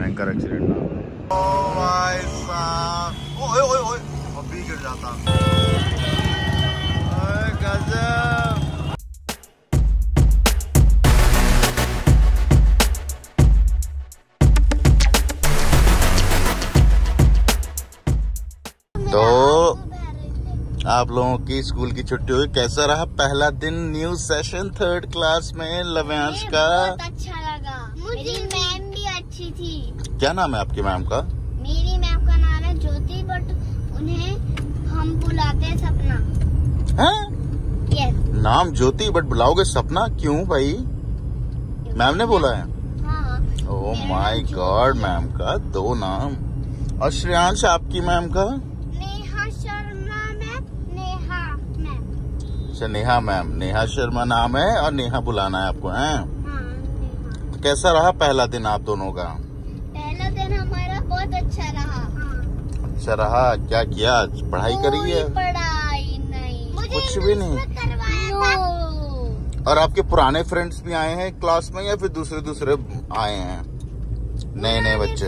भयंकर एक्सीडेंट ना ओ भाई साहब ओए ओए ओए। अभी गिर जाता। ओए गजब। तो आप लोगों की स्कूल की छुट्टी हुई। कैसा रहा? पहला दिन न्यू सेशन थर्ड क्लास में लव्यांश का। बहुत अच्छा लगा। भी अच्छी थी। क्या नाम है आपकी मैम का? मेरी मैम का नाम है ज्योति बट उन्हें हम बुलाते हैं सपना। है? यस नाम ज्योति बट बुलाओगे सपना? क्यों भाई? मैम ने बोला है। हाँ। ओ माय गॉड मैम का दो नाम। और श्रेयांश आपकी मैम का? Neha Sharma ma'am Neha ma'am. अच्छा नेहा मैम। नेहा शर्मा नाम है और नेहा बुलाना है आपको है? कैसा रहा पहला दिन आप दोनों का? पहला दिन हमारा बहुत अच्छा रहा। हाँ अच्छा रहा? क्या किया? आज पढ़ाई करी है? पढ़ाई नहीं। मुझे कुछ भी नहीं। और आपके पुराने फ्रेंड्स भी आए हैं क्लास में या फिर दूसरे दूसरे आए हैं? नए नए बच्चे।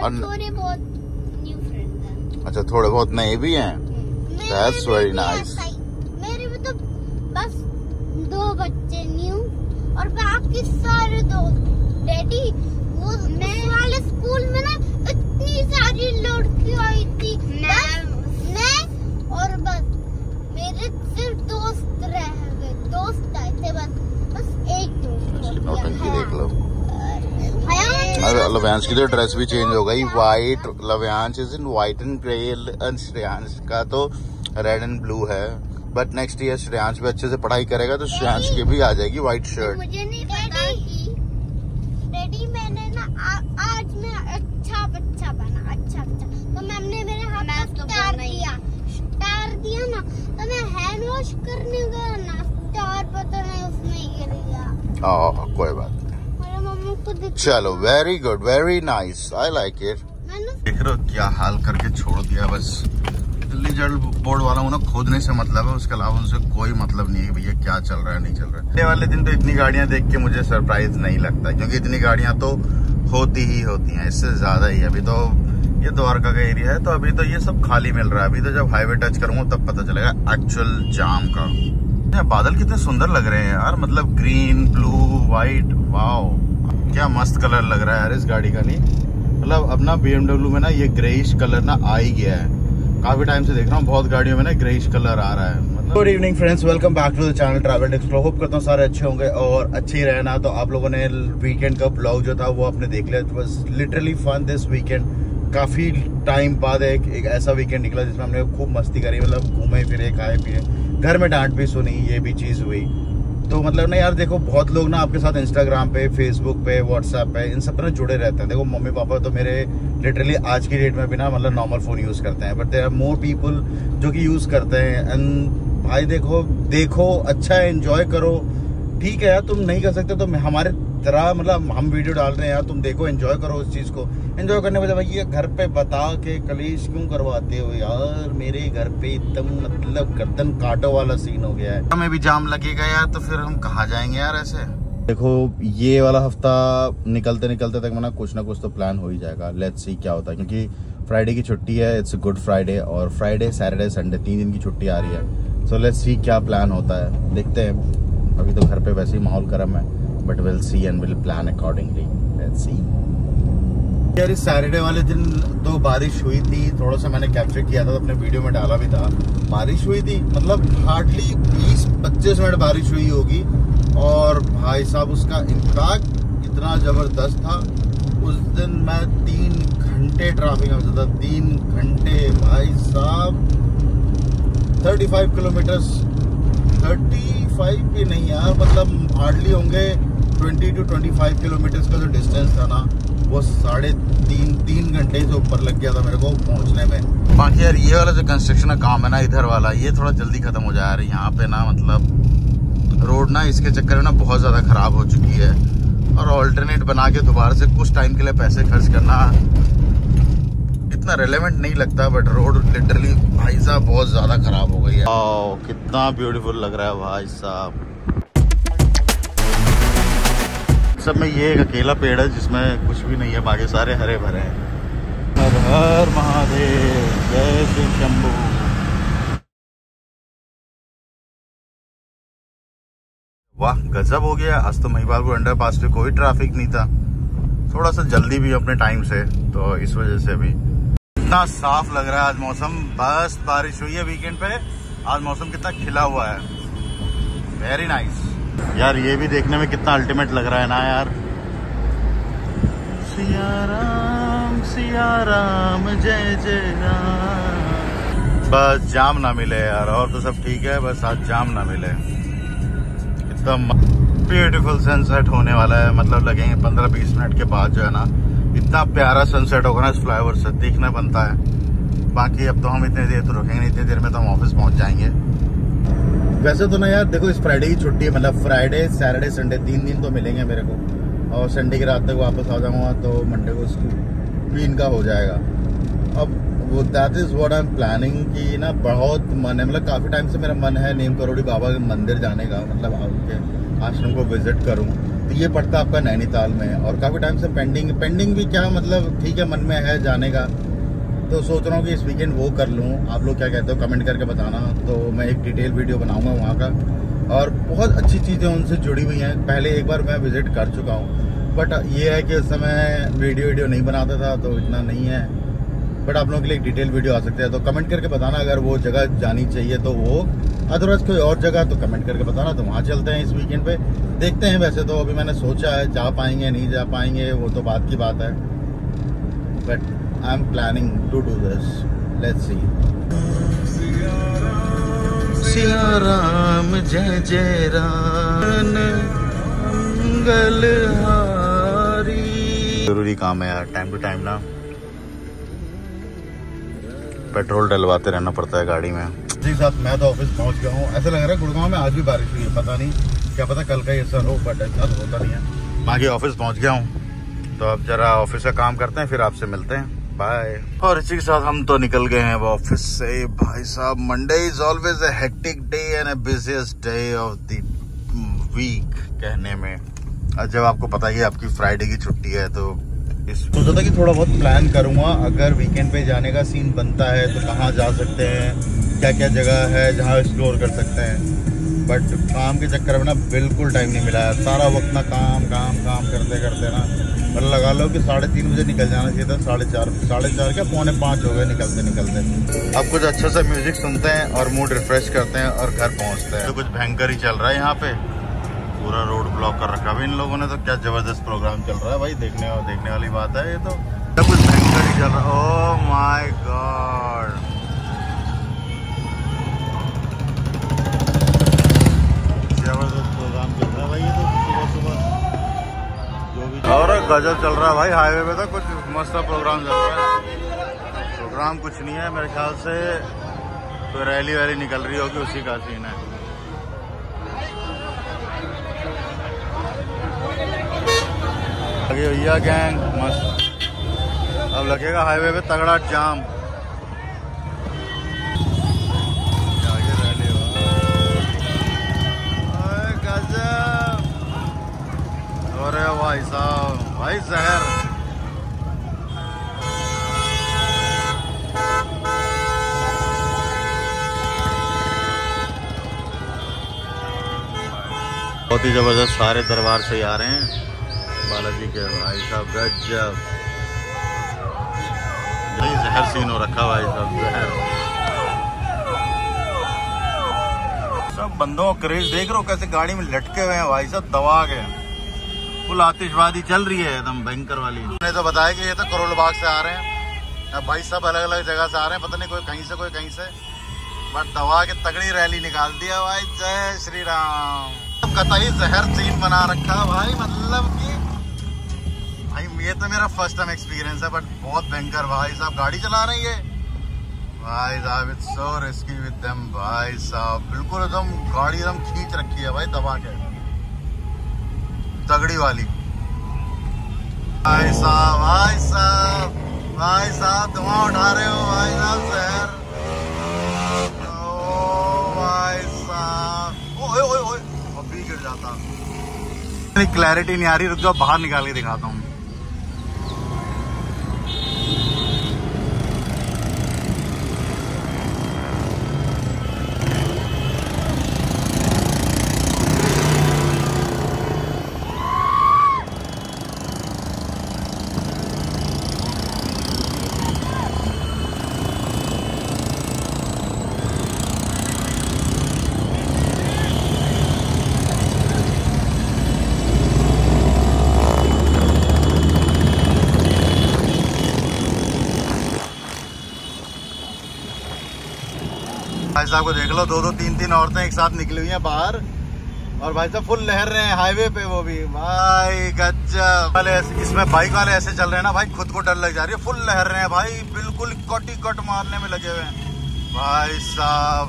और- थोड़े बहुत न्यू फ्रेंड्स हैं। अच्छा थोड़े बहुत नए भी हैं? भी nice. ऐसा ही। मेरे में तो बस दो बच्चे न्यू और बाकी सारे दोस्त डैडी वो मैं वाले स्कूल में ना इतनी सारी लड़कियाँ आई थी। बस मैं और बस मेरे सिर्फ़ दोस्त रह गए। दोस्त आए थे बस बस एक दोस्त हो नौटंकी देख लो। हाँ। लव्यांश की तो ड्रेस भी चेंज हो गई। White Lavyansh is in white and grey Shreyansh का तो रेड एंड ब्लू है। बट नेक्स्ट ईयर श्रेयांश भी अच्छे से पढ़ाई करेगा तो श्रेयांश की भी आ जाएगी व्हाइट शर्ट मुझे नहीं पता कि डैडी मैंने ना आ, आज मैं अच्छा बच्चा बना अच्छा बच्चा। तो मैम ने मेरे हाथ में स्टार दिया। स्टार दिया ना तो मैं हैंड वॉश करने गया ना स्टार पता नहीं उसमें गिर गया। हाँ कोई बात नहीं। चलो very good very nice I like it मैंने देख रहे हो क्या हाल करके छोड़ दिया बस। दिल्ली जल बोर्ड वाला ना खोदने से मतलब है, उसके अलावा उनसे कोई मतलब नहीं है भैया क्या चल रहा है, नहीं चल रहा है। वाले दिन तो इतनी गाड़ियाँ देख के मुझे सरप्राइज़ नहीं लगता, क्योंकि इतनी गाड़ियाँ तो होती ही होती हैं, इससे ज़्यादा ही अभी तो ये द्वारका का एरिया है तो अभी तो ये सब खाली मिल रहा है। अभी तो जब हाईवे टच करूँगा, तब पता चलेगा एक्चुअल जाम का। बादल कितने सुंदर लग रहे हैं यार मतलब ग्रीन ब्लू व्हाइट वाओ क्या मस्त कलर लग रहा है यार इस गाड़ी का, नहीं? मतलब अपना BMW में ना ये ग्रेइश कलर ना आ ही गया है। काफ़ी टाइम से देख रहा हूँ बहुत गाड़ियों में ना ग्रेइश कलर आ रहा है। Good evening friends welcome back to the channel travel explore hope करता हूँ सारे अच्छे होंगे और अच्छे ही रहना तो आप लोगों ने वीकेंड का ब्लॉग जो था वो आपने देख लिया। बस लिटरली फन दिस वीकेंड काफ़ी टाइम बाद एक, एक ऐसा वीकेंड निकला जिसमें हमने खूब मस्ती करी। मतलब घूमे फिरे खाए पिए। घर में डांट भी सुनी ये भी चीज़ हुई। तो मतलब ना यार, देखो, बहुत लोग ना आपके साथ इंस्टाग्राम पे फेसबुक पे व्हाट्सएप पे, इन सब पे ना जुड़े रहते हैं। देखो, मम्मी पापा तो मेरे लिटरली आज की डेट में भी ना मतलब नॉर्मल फ़ोन यूज़ करते हैं। But there are more people जो कि यूज़ करते हैं। एंड भाई देखो देखो अच्छा है एंजॉय करो। ठीक है यार, तुम नहीं कर सकते तो हमारे तरह मतलब हम वीडियो डाल रहे हैं यार, तुम देखो एंजॉय करो उस चीज़ को। एंजॉय करने के बाद ये घर पे बता के कलेश क्यों करवाते हो यार? मेरे घर पे एकदम मतलब गर्दन काटो वाला सीन हो गया है। हमें भी जाम लगेगा यार तो फिर हम कहाँ जाएँगे यार ऐसे? देखो, ये वाला हफ़्ता निकलते निकलते तक मना कुछ ना कुछ तो प्लान हो ही जाएगा। लेट्स सी क्या होता है, क्योंकि फ्राइडे की छुट्टी है इट्स गुड फ्राइडे और फ्राइडे सैटरडे संडे तीन दिन की छुट्टी आ रही है। सो लेट्स सी क्या प्लान होता है। देखते हैं। अभी तो घर पे वैसे ही माहौल गर्म है। But will see and will plan accordingly let's see यार, इस सैटरडे वाले दिन तो बारिश हुई थी। थोड़ा सा मैंने कैप्चर किया था तो अपने वीडियो में डाला भी था। बारिश हुई थी। मतलब हार्डली 20-25 मिनट बारिश हुई होगी। और भाई साहब, उसका इम्पैक्ट इतना ज़बरदस्त था। उस दिन मैं तीन घंटे ट्रैफ़िक में था। तीन घंटे। भाई साहब 35 किलोमीटर 35 भी नहीं यार मतलब हार्डली होंगे 20 टू 25 किलोमीटर का जो डिस्टेंस था ना वो साढ़े तीन तीन घंटे से ऊपर लग गया था मेरे को पहुँचने में। बाकी यार ये वाला जो कंस्ट्रक्शन का काम है ना इधर वाला ये थोड़ा जल्दी खत्म हो जाए यार यहाँ पे ना मतलब रोड ना इसके चक्कर में ना बहुत ज़्यादा खराब हो चुकी है। और ऑल्टरनेट बना के दोबारा से कुछ टाइम के लिए पैसे खर्च करना इतना रेलेवेंट नहीं लगता बट रोड लिटरली भाई साहब बहुत ज़्यादा खराब हो गई है। कितना ब्यूटीफुल लग रहा है भाई साहब। सब में ये एक अकेला पेड़ है जिसमें कुछ भी नहीं है, बाकी सारे हरे भरे हैं। हर हर महादेव, जय शिव शंभू। वाह, गजब हो गया। आज तो महिपालपुर अंडर पास पे कोई ट्रैफ़िक नहीं था। थोड़ा सा जल्दी भी अपने टाइम से तो इस वजह से अभी इतना साफ़ लग रहा है आज मौसम। बस बारिश हुई है वीकेंड पे। आज मौसम कितना खिला हुआ है। वेरी नाइस यार, ये भी देखने में कितना अल्टीमेट लग रहा है ना यार। सिया राम सिया राम जय जय राम। बस जाम ना मिले यार, और तो सब ठीक है, बस आज जाम ना मिले। एकदम ब्यूटीफुल सनसेट होने वाला है मतलब लगेंगे पंद्रह बीस मिनट के बाद जो है ना, इतना प्यारा सनसेट होगा ना इस फ्लाईओवर से, देखना बनता है। बाकी अब तो हम इतने देर तो रुकेंगे इतनी देर में तो हम ऑफ़िस पहुँच जाएँगे। वैसे तो ना यार, देखो इस फ्राइडे की छुट्टी है मतलब फ्राइडे सैटरडे संडे तीन दिन तो मिलेंगे मेरे को। और संडे की रात तक वापस आ जाऊँगा तो मंडे को स्कूल भी इनका हो जाएगा। अब वो that is what I am planning कि ना बहुत मन है मतलब काफ़ी टाइम से मेरा मन है नीम करोड़ी बाबा के मंदिर जाने का मतलब उनके आश्रम को विज़िट करूँ। तो ये पड़ता आपका नैनीताल में। और काफ़ी टाइम से पेंडिंग पेंडिंग भी क्या मतलब ठीक है, मन में है जाने का। तो सोच रहा हूँ कि इस वीकेंड वो कर लूँ। आप लोग क्या कहते हो? कमेंट करके बताना। तो मैं एक डिटेल वीडियो बनाऊँगा वहाँ का। और बहुत अच्छी चीज़ें उनसे जुड़ी हुई हैं। पहले एक बार मैं विज़िट कर चुका हूँ। बट ये है कि उस समय वीडियो वीडियो नहीं बनाता था तो इतना नहीं है। बट आप लोगों के लिए एक डिटेल वीडियो आ सकते हैं। तो कमेंट करके बताना। अगर वो जगह जानी चाहिए तो वो। अदरवाइज़ कोई और जगह तो कमेंट करके बताना। तो वहाँ चलते हैं इस वीकेंड पे। देखते हैं वैसे तो। अभी मैंने सोचा है, जा पाएँगे, नहीं जा पाएँगे, वो तो बात की बात है। But am planning to do this let's see Siya Ram जय जय राम। मंगल हारी। ज़रूरी काम है यार टाइम टू टाइम ना। पेट्रोल डलवाते रहना पड़ता है गाड़ी में। जी साहब मैं तो ऑफ़िस पहुँच गया हूँ। ऐसा लग रहा है गुड़गांव में आज भी बारिश हुई है पता नहीं। क्या पता कल का ही असर हो बट ऐसा तो होता नहीं है। बाकी ऑफ़िस पहुँच गया हूँ। तो अब जरा ऑफ़िस का काम करते हैं फिर आपसे मिलते हैं। बाय और इसी के साथ हम तो निकल गए हैं ऑफ़िस से। भाई साहब Monday is always a hectic day and a busiest day of the week कहने में। जब आपको पता है आपकी फ्राइडे की छुट्टी है तो सोचा था कि थोड़ा बहुत प्लान करूँगा। अगर वीकेंड पे जाने का सीन बनता है तो कहाँ जा सकते हैं? क्या क्या जगह है जहाँ एक्सप्लोर कर सकते हैं? बट काम के चक्कर में ना बिल्कुल टाइम नहीं मिला है। सारा वक्त ना काम काम काम करते करते ना मतलब लगा लो कि साढ़े तीन बजे निकल जाना चाहिए था साढ़े चार साढ़े चार क्या? पौने पाँच हो गए निकलते निकलते। अब कुछ अच्छा सा म्यूज़िक सुनते हैं और मूड रिफ्रेश करते हैं और घर पहुँचते हैं। तो कुछ भयंकर ही चल रहा है यहाँ पे। पूरा रोड ब्लॉक कर रखा। है इन लोगों ने तो क्या ज़बरदस्त प्रोग्राम चल रहा है भाई? देखने देखने वाली बात है ये तो। सब कुछ भयंकर ही चल रहा है। ओ माई गॉड और गजब चल रहा है भाई हाईवे पे तो कुछ मस्त प्रोग्राम चल रहा है। प्रोग्राम कुछ नहीं है मेरे ख्याल से। तो रैली वैली निकल रही होगी, उसी का सीन है। आगे भैया गैंग मस्त। अब लगेगा हाईवे पे तगड़ा जाम अरे भाई साहब, भाई जहर। बहुत ही ज़बरदस्त सारे दरबार से ही आ रहे हैं। बालाजी के भाई साहब, गजब। जहर सीन हो रखा भाई साहब, जहर। सब बंदों क्रेज देख रहे हो कैसे गाड़ी में लटके हुए हैं भाई साहब, दबा के। फुल आतिशबाजी चल रही है, एकदम भयंकर वाली। मैंने तो बताया कि ये तो करोल बाग से आ रहे हैं। अब भाई सब अलग अलग जगह से आ रहे हैं, पता नहीं कोई कहीं से, कोई कहीं से। बट दवा के तगड़ी रैली निकाल दिया भाई, जय श्री राम। कतई जहर सीन बना रखा भाई मतलब कि। भाई, ये तो मेरा फ़र्स्ट टाइम एक्सपीरियंस है बट बहुत भयंकर भाई साहब, गाड़ी चला रही है भाई साहब it's so risky with them भाई साहब। बिल्कुल एकदम गाड़ी एकदम खींच रखी है भाई, दबा के। तगड़ी वाली। भाई साहब भाई साहब भाई साहब, धुआँ उठा रहे हो भाई साहब, शहर। क्लैरिटी नहीं आ रही, रुक जाओ, बाहर निकाल के दिखाता हूँ। भाई साहब को देख लो दो दो तीन तीन औरतें एक साथ निकली हुई हैं बाहर। और भाई साहब फुल लहर रहे हैं हाईवे पे वो भी। भाई गजब। इसमें बाइक वाले ऐसे चल रहे हैं ना भाई, खुद को डर लग जा रही है। फुल लहर रहे हैं भाई, बिल्कुल कटी कट मारने में लगे हुए हैं। भाई साहब।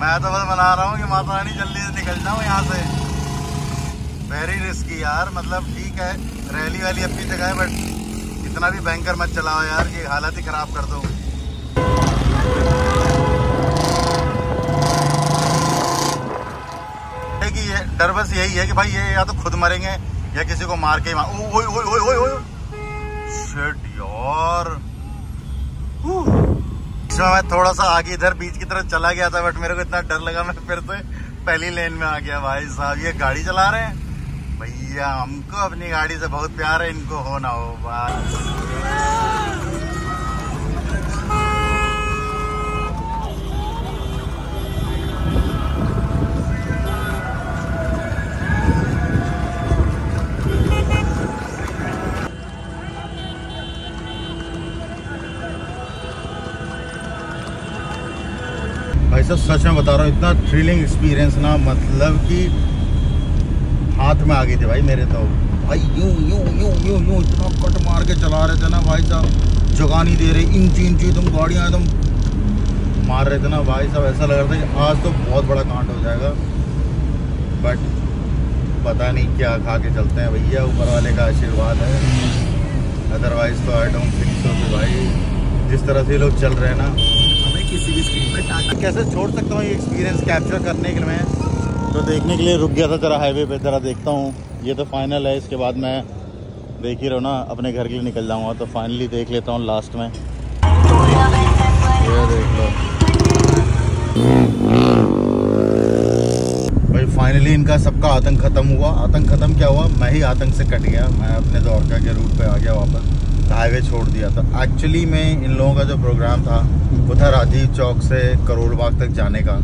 मैं तो बस बना रहा हूँ कि माता रानी जल्दी से निकल जाऊँ यहाँ से। वेरी रिस्की यार मतलब ठीक है। रैली वाली अपनी जगह है बट इतना भी बैंकर मत चलाओ यार कि हालत ही खराब कर दो। कि ये डर बस यही है कि भाई ये या तो खुद मरेंगे या किसी को मार के मार ओए ओए ओए ओए ओए शिट यार। इसमें मैं थोड़ा सा आगे इधर बीच की तरफ़ चला गया था बट मेरे को इतना डर लगा, मैं फिर से पहली लेन में आ गया, भाई साहब, ये गाड़ी चला रहे हैं। भैया, हमको अपनी गाड़ी से बहुत प्यार है, इनको हो ना हो, भाई। साहब सच में बता रहा हूँ, इतना थ्रिलिंग एक्सपीरियंस ना मतलब कि हाथ में आ गई थी भाई मेरे तो। भाई यूँ यूँ यूँ यूँ यूँ इतना कट मार के चला रहे थे ना भाई साहब। जगह नहीं दे रहे, इंच इंच, तुम गाड़ियाँ एकदम मार रहे थे ना भाई साहब, ऐसा लग रहा था कि आज तो बहुत बड़ा कांड हो जाएगा। बट पता नहीं क्या खा के चलते हैं, भैया ऊपर वाले का आशीर्वाद है। अदरवाइज़ तो आई डोंट थिंक सो कि भाई, जिस तरह से लोग चल रहे हैं ना किसी भी स्क्रीन पे टाटा कैसे छोड़ सकता हूँ ये एक्सपीरियंस कैप्चर करने के लिए? तो देखने के लिए रुक गया था जरा हाईवे पे जरा देखता हूँ। ये तो फाइनल है, इसके बाद मैं देख ही रहो ना, अपने घर के लिए निकल जाऊँगा। तो फाइनली देख लेता हूँ लास्ट में। ये देख लो। भाई फाइनली इनका सबका आतंक खत्म हुआ। आतंक खत्म क्या हुआ? मैं ही आतंक से कट गया। मैं अपने द्वारका के रूट पे आ गया वापस। हाईवे छोड़ दिया था। एक्चुअली में इन लोगों का जो प्रोग्राम था, वो था राजीव चौक से करोड़ बाग तक जाने का।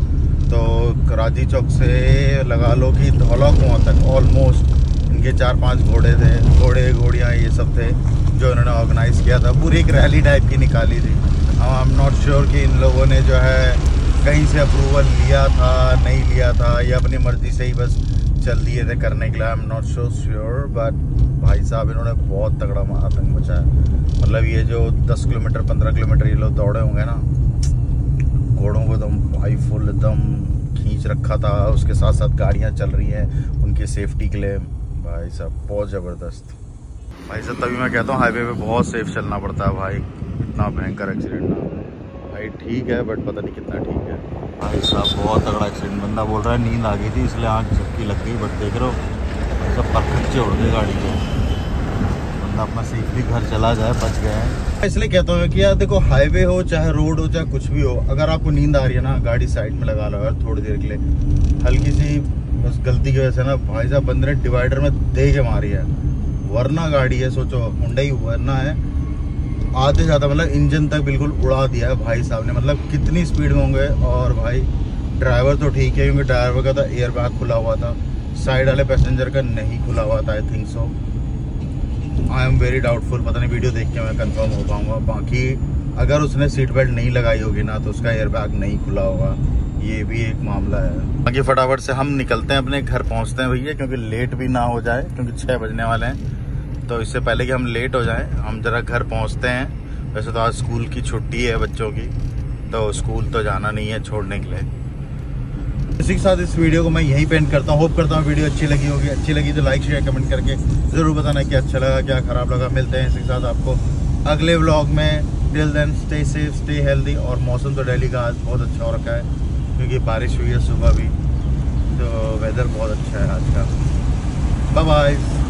तो राजीव चौक से लगा लो कि धौला कुआँ तक ऑलमोस्ट इनके चार पाँच घोड़े थे, घोड़े, घोड़ियाँ, ये सब थे, जो इन्होंने ऑर्गेनाइज किया था। पूरी एक रैली टाइप की निकाली थी। आई एम नॉट श्योर कि इन लोगों ने जो है कहीं से अप्रूवल लिया था, नहीं लिया था, या अपनी मर्ज़ी से ही बस चल दिए थे करने के लिए I am not so sure but भाई साहब, इन्होंने बहुत तगड़ा आतंक मचाया मतलब ये जो 10 किलोमीटर 15 किलोमीटर ये लोग दौड़े होंगे ना, घोड़ों को एकदम भाई फुल एकदम खींच रखा था, उसके साथ साथ गाड़ियाँ चल रही हैं, उनकी सेफ्टी के लिए। भाई साहब, बहुत ज़बरदस्त। भाई साहब, तभी मैं कहता हूँ हाईवे पे बहुत सेफ़ चलना पड़ता है भाई। इतना भयंकर एक्सीडेंट ना भाई ठीक है बट पता नहीं कितना ठीक है। भाई साहब, बहुत तगड़ा एक्सीडेंट बंदा बोल रहा है, नींद आ गई थी, इसलिए आँख झपकी लग गई बट देख रहे हो साहब परफेक्ट उड़ गई गाड़ी के। बंदा अपना सेफली घर चला जाए, बच गया है। इसलिए कहता हूँ कि यार देखो हाईवे हो, चाहे रोड हो, चाहे कुछ भी हो, अगर आपको नींद आ रही है ना, गाड़ी साइड में लगा लो यार, थोड़ी देर के लिए। हल्की सी, बस गलती की वजह से ना, भाई साहब, बंदे ने डिवाइडर में दे के मारी है। वरना गाड़ी है, सोचो हुंडई वरना है आधे ज़्यादा मतलब इंजन तक बिल्कुल उड़ा दिया है भाई साहब ने। मतलब कितनी स्पीड में होंगे? और भाई, ड्राइवर तो ठीक है, क्योंकि ड्राइवर का तो एयर बैग खुला हुआ था। साइड वाले पैसेंजर का नहीं खुला हुआ था I think so I am very doubtful पता नहीं वीडियो देख के मैं कंफर्म हो पाऊँगा। बाकी, अगर उसने सीट बेल्ट नहीं लगाई होगी ना तो उसका एयर बैग नहीं खुला होगा। ये भी एक मामला है। बाकी फटाफट से हम निकलते हैं, अपने घर पहुँचते हैं भैया, क्योंकि लेट भी ना हो जाए, क्योंकि छः बजने वाले हैं। तो इससे पहले कि हम लेट हो जाएँ, हम जरा घर पहुँचते हैं। वैसे तो आज स्कूल की छुट्टी है बच्चों की तो स्कूल तो जाना नहीं है छोड़ने के लिए। इसी के साथ इस वीडियो को मैं यहीं पेंट करता हूँ। होप करता हूँ वीडियो अच्छी लगी होगी। अच्छी लगी तो लाइक शेयर कमेंट करके ज़रूर बताना कि अच्छा लगा, क्या ख़राब लगा। मिलते हैं इसी के साथ आपको अगले व्लॉग में। Till then stay safe stay healthy और मौसम तो दिल्ली का आज बहुत अच्छा हो रखा है, क्योंकि बारिश हुई है सुबह भी तो वेदर बहुत अच्छा है आज का। Bye bye